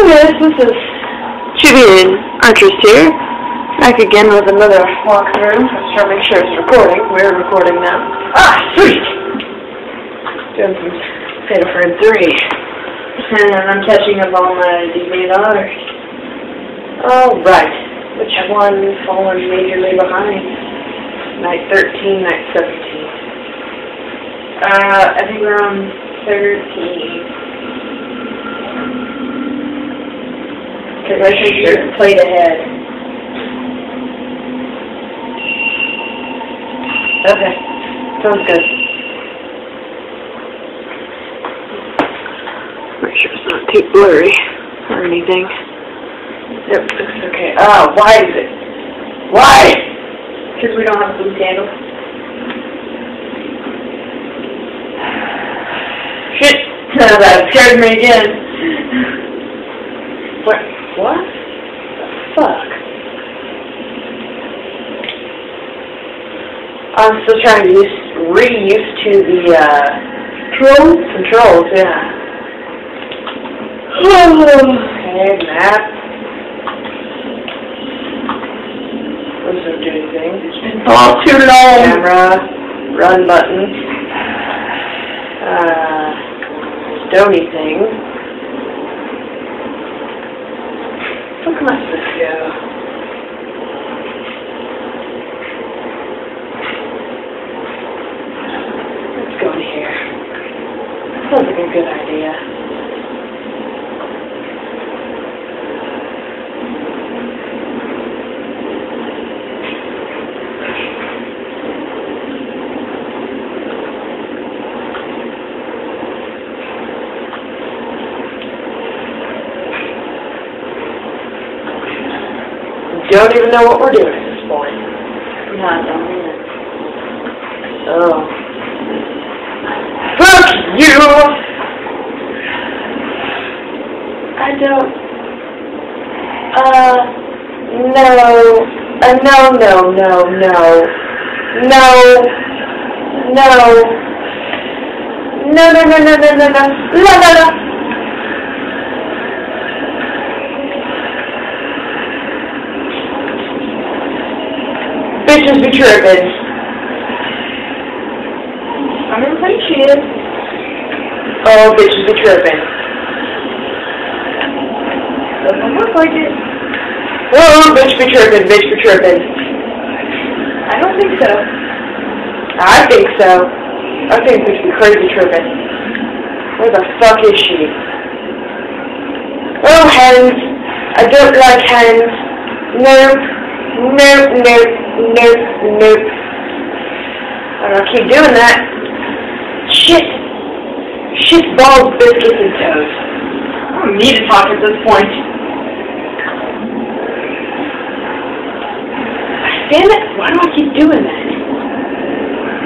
Yes, this is and Archers here. Back again with another walkthrough. Let's try to make sure it's recording. We're recording now. Ah, sweet! Doing some Fatal Frame 3. And I'm catching up on my Disney dollars. Alright. Which one fallen majorly behind? Night 13, night 17. Uh, I think we're on 13. Because I think you're played ahead. Okay. Sounds good. Make sure it's not too blurry or anything. Yep, it's okay. Oh, why is it? Why? Because we don't have a blue candle. Shit! that scared me again. What? The fuck? I'm still trying to use, re-used to the, uh, controls? Controls, yeah. okay, map. Those don't do anything. It's been far too long. Camera, run button. Uh, stony thing. Look at this. Let's go in here. Sounds like a good idea. Don't even know what we're doing at this point. No, I don't it. Oh. Fuck you! I don't. Uh, no. Uh, no, no, no, no. No. No. No, no, no, no, no, no, no. No, no, Bitches be tripping. I'm gonna play shit. Oh, bitches be tripping. Doesn't look like it. Oh, bitch be tripping, bitch be tripping. I don't think so. I think so. I think bitch be crazy tripping. Where the fuck is she? Oh, hens. I don't like hens. Nope. Nope, nope, nope, nope. I'm gonna keep doing that. Shit. Shit, balls, biscuits, and toes. I don't need to talk at this point. Damn it, why do I keep doing that?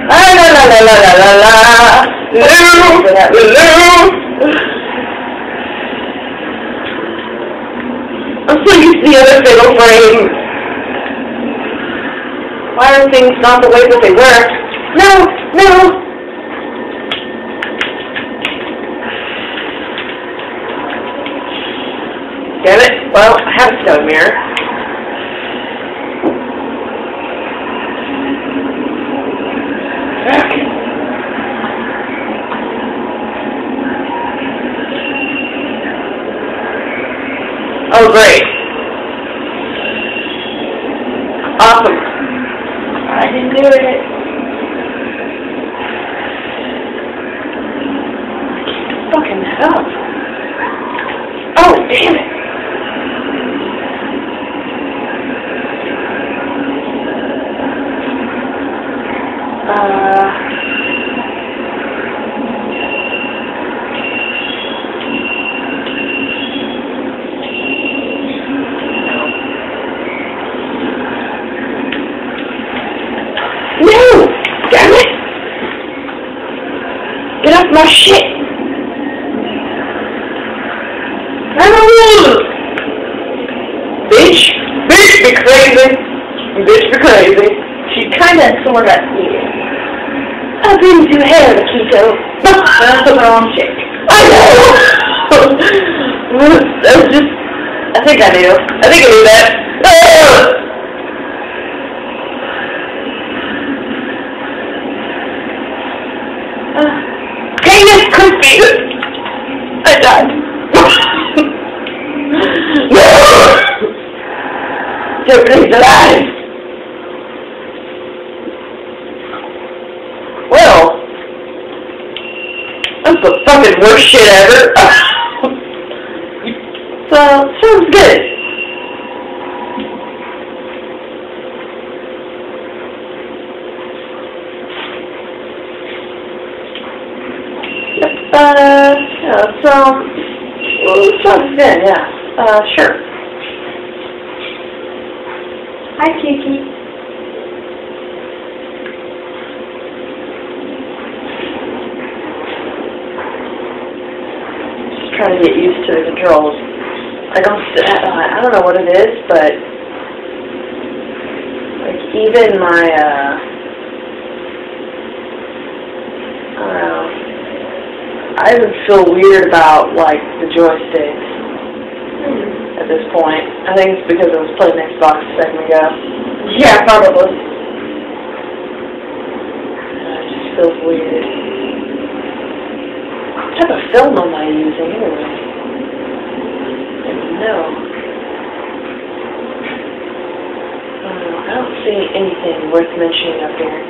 La la la la la la la la. Lou, Lou. I'm so used to the other fatal frame. Why are things not the way that they were? No, no. Damn it. Well, I have a stone mirror. Okay. Oh, great. Awesome. I didn't do it. Fucking hell. Oh, damn it. Uh... No! Damn it! Get off my shit! No! Bitch! Bitch be crazy! Bitch be crazy! She kinda sorta is. I've been to hell, Keto. That's the wrong chick. I know! That's just. I think I knew. I think I knew that. Uh, Penis crispy. I died. no! Japanese alive. Well, that's the fucking worst shit ever. so, sounds good. Uh, yeah, so, well, sounds good, yeah. Uh, sure. Trying to get used to the controls. I don't, I don't know what it is, but like even my, uh, I don't know. I even feel weird about like the joysticks at this point. I think it's because I was playing Xbox a second ago. Yeah, probably. It just feels weird. What type of film am I using anyway? I don't. Uh, I don't see anything worth mentioning up here.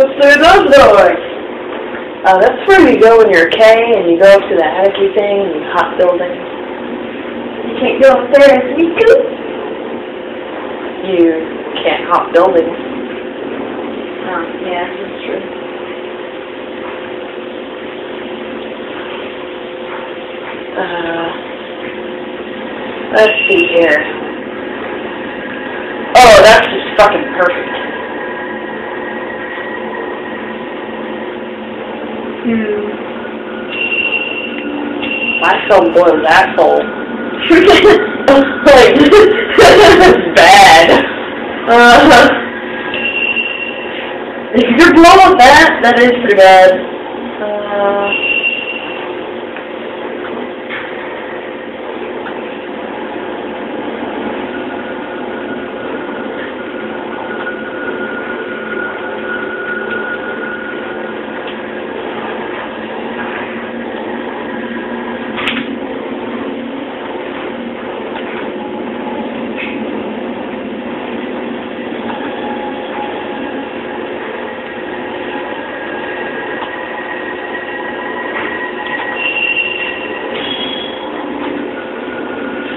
What's through those doors? Uh, that's where you go when you're Kei and you go up to the attic-y thing and hot building. You can't go upstairs. We could. You can't hop buildings. Oh, yeah, that's true. Uh, let's see here. Oh, that's just fucking perfect. Hmm. My film boils asshole. like, bad. Uh, if you're blowing that, that is pretty bad. Uh,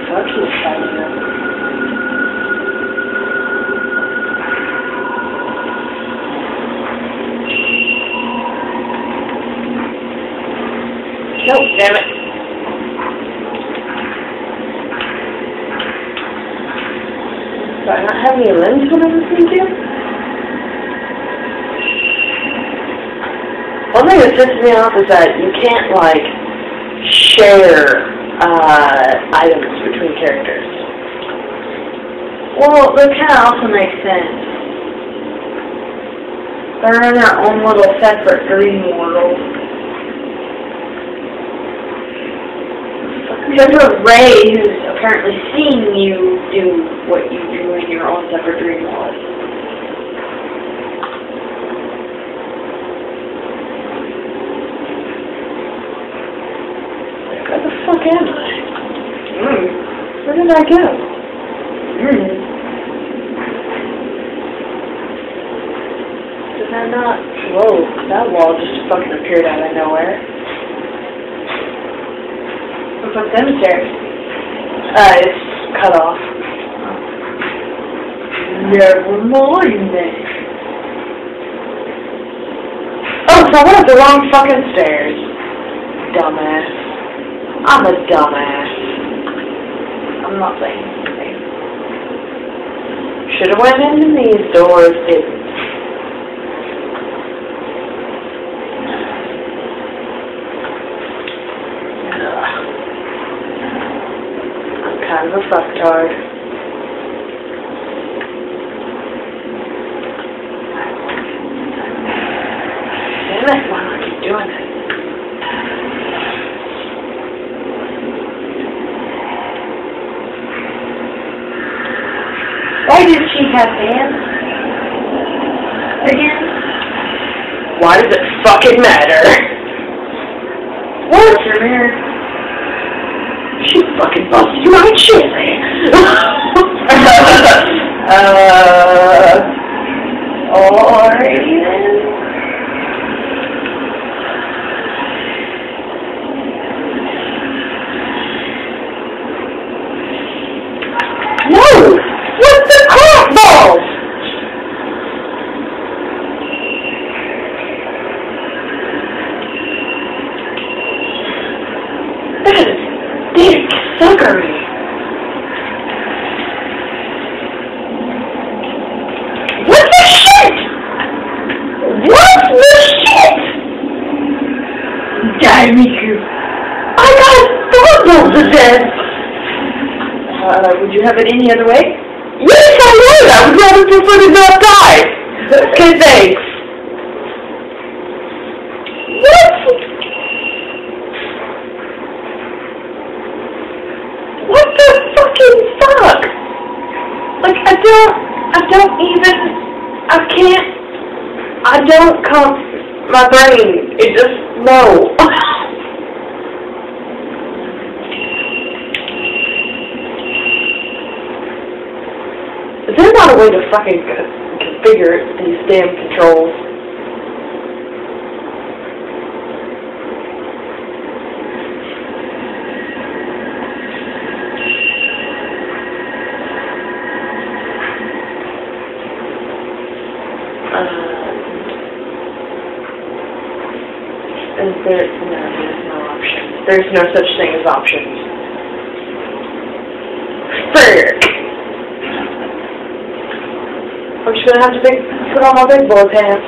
fuck you, Spider-Man. Nope, damn it. Do Have any limbs when I'm? One thing that pisses me off is that you can't, like, share uh, items between characters. Well, that kind of also makes sense. They're in their own little separate dream world. Except for Rei, who's apparently seeing you do what you do in your own separate dream world. Where the fuck am I? Hmm. Where did I go? Hmm. Did I not? Whoa, that wall just fucking appeared out of nowhere. Stairs? Uh, it's cut off. Never mind then. Oh, so I went up the wrong fucking stairs. Dumbass. I'm a dumbass. I'm not saying anything. Should've went into these doors, didn't. Ugh. I'm kind of a fucktard. Damn it, why do I keep doing it? Why did she have hands? Again? Why does it fucking matter? What's your mirror? She fucking busted you right shit, uh, alrighty then. No! What the crap balls? That is dick suckery. What the shit? What the shit? Die, Miku. I got thought to death. Uh, would you have it any other way? Yes, I would. I would rather prefer to not die. Okay, thanks. What? What the fucking fuck? Like, I don't, I don't even, I can't, I don't come, my brain, it just, no. Is there not way to fucking configure these damn controls? Um, there, no, there's no option. There's no such thing as options. Frick! I'm just gonna have to big, put on my big boy pants.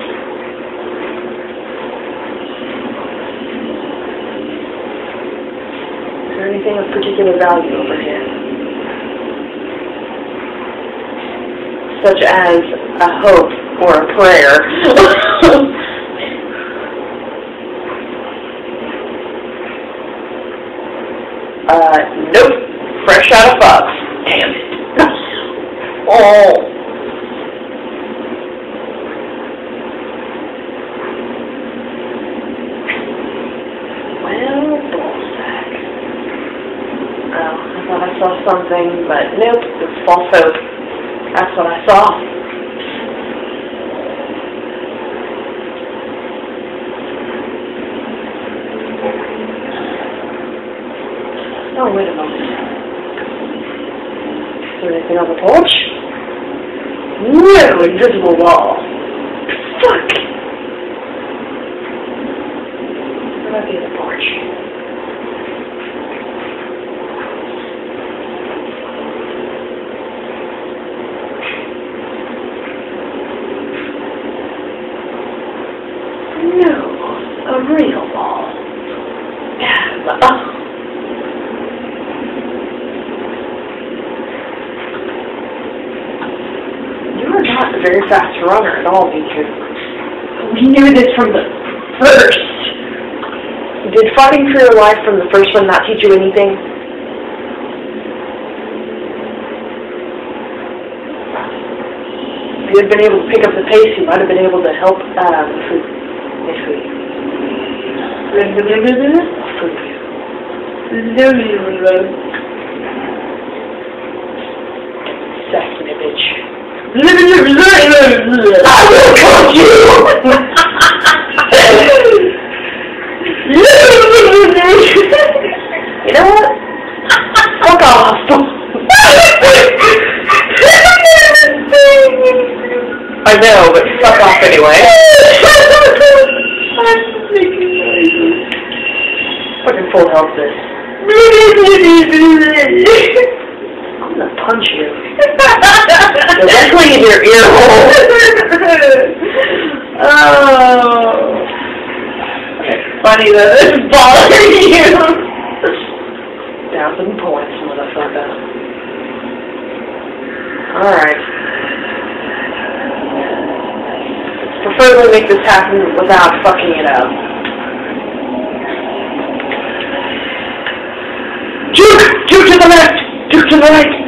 Is there anything of particular value over here? Such as a hope or a prayer. uh, nope. Fresh out of box. Damn it. oh. Well, ballsack. Oh, I thought I saw something, but nope, it's false hope. That's what I saw. Oh, wait a moment. Is there anything on the porch? No invisible wall. Fuck! What about the other porch? No, a real wall. Yeah, oh. You are not a very fast runner at all, because We knew this from the first. Did fighting for your life from the first one not teach you anything? If you had been able to pick up the pace, you might have been able to help, um, food. Yes, food. Food. Sassy bitch. I will cook you! you know what? Fuck off. I know, but fuck off anyway. Fucking full health this. I'm gonna punch you. Directly in your ear hole. oh. Funny that it's bothering you. Thousand points, motherfucker. Alright. Preferably make this happen without fucking it up. Juke to the left! Juke to the right!